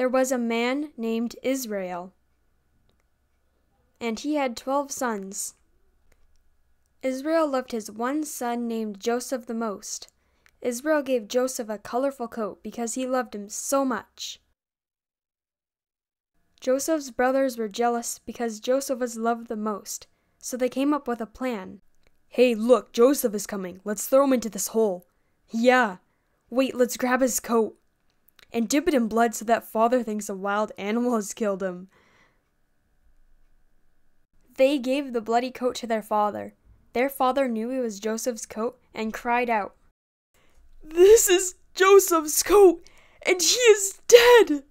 there was a man named Israel, and he had twelve sons. Israel loved his one son named Joseph the most. Israel gave Joseph a colorful coat because he loved him so much. Joseph's brothers were jealous because Joseph was loved the most, so they came up with a plan. Hey, look, Joseph is coming. Let's throw him into this hole. Yeah. Wait, let's grab his coat and dip it in blood so that father thinks a wild animal has killed him. They gave the bloody coat to their father. Their father knew it was Joseph's coat and cried out, This is Joseph's coat, and he is dead!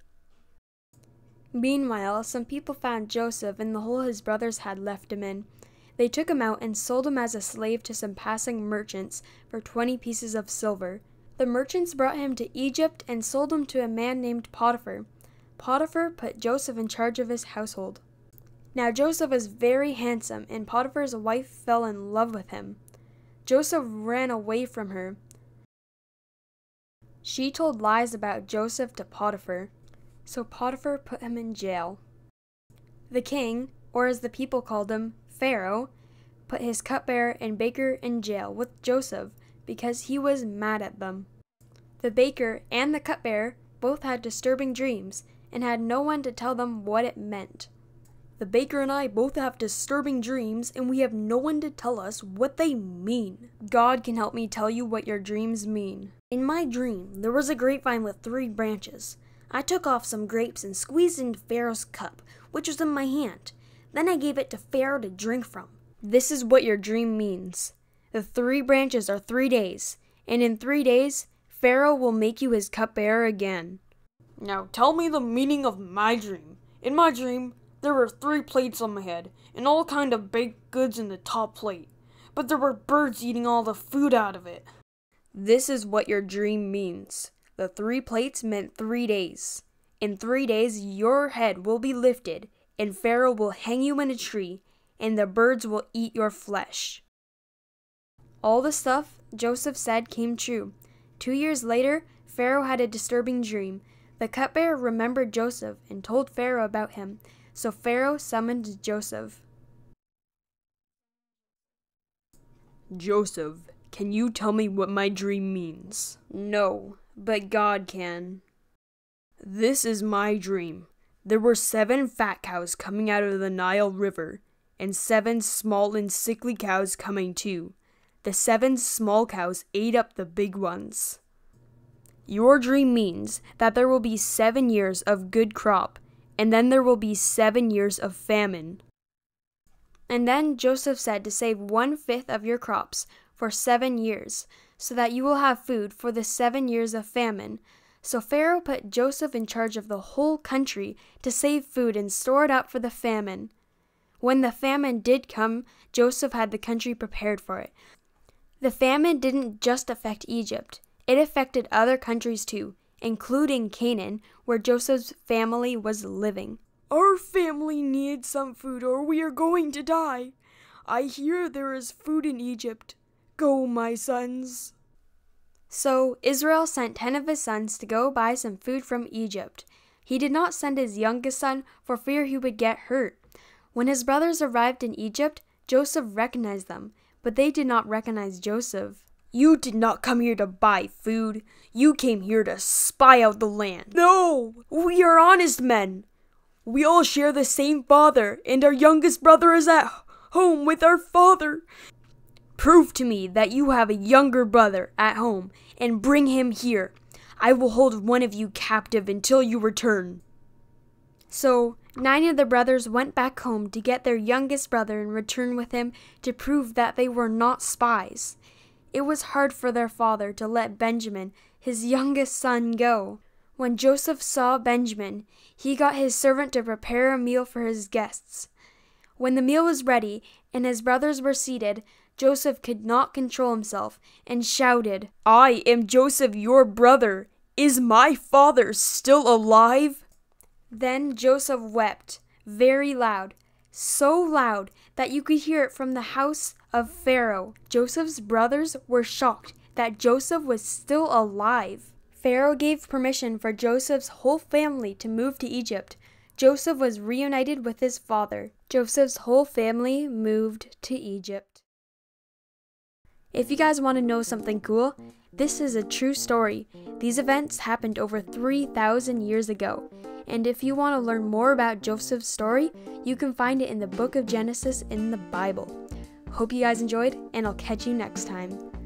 Meanwhile, some people found Joseph in the hole his brothers had left him in. They took him out and sold him as a slave to some passing merchants for twenty pieces of silver. The merchants brought him to Egypt and sold him to a man named Potiphar. Potiphar put Joseph in charge of his household. Now Joseph was very handsome, and Potiphar's wife fell in love with him. Joseph ran away from her. She told lies about Joseph to Potiphar, so Potiphar put him in jail. The king, or as the people called him, Pharaoh, put his cupbearer and baker in jail with Joseph because he was mad at them. The baker and the cupbearer both had disturbing dreams and had no one to tell them what it meant. The baker and I both have disturbing dreams, and we have no one to tell us what they mean. God can help me tell you what your dreams mean. In my dream, there was a grapevine with three branches. I took off some grapes and squeezed into Pharaoh's cup, which was in my hand. Then I gave it to Pharaoh to drink from. This is what your dream means. The three branches are three days, and in three days, Pharaoh will make you his cupbearer again. Now tell me the meaning of my dream. In my dream, there were three plates on my head, and all kind of baked goods in the top plate. But there were birds eating all the food out of it. This is what your dream means. The three plates meant three days. In three days, your head will be lifted, and Pharaoh will hang you in a tree, and the birds will eat your flesh. All the stuff Joseph said came true. Two years later, Pharaoh had a disturbing dream. The cupbearer remembered Joseph and told Pharaoh about him. So Pharaoh summoned Joseph. Joseph, can you tell me what my dream means? No, but God can. This is my dream. There were seven fat cows coming out of the Nile River, and seven small and sickly cows coming too. The seven small cows ate up the big ones. Your dream means that there will be seven years of good crop and then there will be seven years of famine. And then Joseph said to save one fifth of your crops for seven years, so that you will have food for the seven years of famine. So Pharaoh put Joseph in charge of the whole country to save food and store it up for the famine. When the famine did come, Joseph had the country prepared for it. The famine didn't just affect Egypt, it affected other countries too, including Canaan, where Joseph's family was living. Our family needs some food or we are going to die. I hear there is food in Egypt. Go, my sons. So Israel sent ten of his sons to go buy some food from Egypt. He did not send his youngest son for fear he would get hurt. When his brothers arrived in Egypt, Joseph recognized them, but they did not recognize Joseph. You did not come here to buy food. You came here to spy out the land. No! We are honest men. We all share the same father, and our youngest brother is at home with our father. Prove to me that you have a younger brother at home, and bring him here. I will hold one of you captive until you return. So, nine of the brothers went back home to get their youngest brother and return with him to prove that they were not spies. It was hard for their father to let Benjamin, his youngest son, go. When Joseph saw Benjamin, he got his servant to prepare a meal for his guests. When the meal was ready and his brothers were seated, Joseph could not control himself and shouted, I am Joseph, your brother. Is my father still alive? Then Joseph wept very loud, so loud that you could hear it from the house of Pharaoh. Joseph's brothers were shocked that Joseph was still alive. Pharaoh gave permission for Joseph's whole family to move to Egypt. Joseph was reunited with his father. Joseph's whole family moved to Egypt. If you guys want to know something cool, this is a true story. These events happened over 3,000 years ago. And if you want to learn more about Joseph's story, you can find it in the book of Genesis in the Bible. Hope you guys enjoyed, and I'll catch you next time.